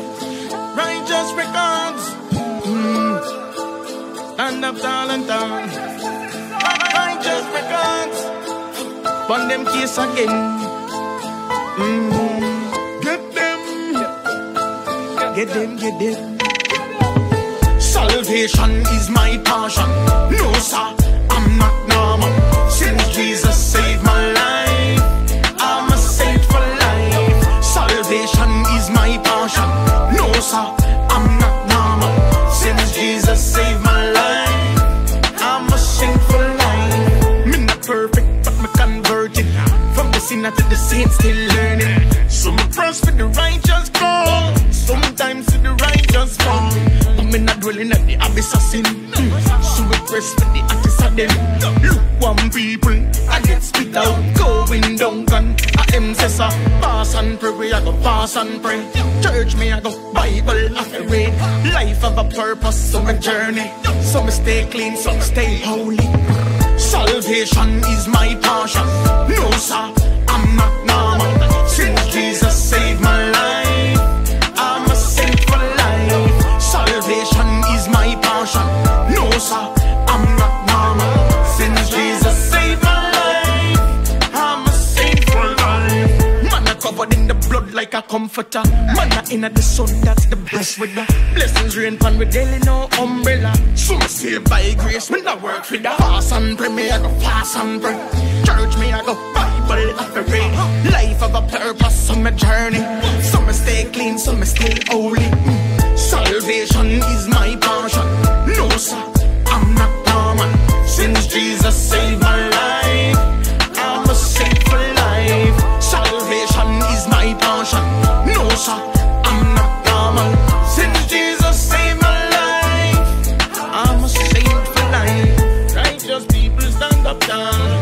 Righteous records. Mm. Stand up tall and tall. Righteous records. Pon them case again. Mm. Get them. Get them, get them. Salvation is my passion. No, sir, From the sinner to the saint, still learning. Some press for the righteous cause. Sometimes the righteous fall. But me not dwelling at the abyss of sin. Mm. So we press for the artists of them. Look one people, I get spit out. Going down gun, I am sessa. Pass and pray, I go pass and pray. Church me, I go Bible, I read. Life have a purpose, so my journey. So me stay clean, so me stay holy. Salvation is my passion. No, sir, covered in the blood like a comforter. Man, I in the sun, that's the best weather. Blessings rain pan with daily, no umbrella. So me saved by grace, me not work for the Fast and pray, me I go fast and pray. Church, me I go Bible, I read. Life of a purpose, so my journey. So me stay clean, so me stay holy. up done.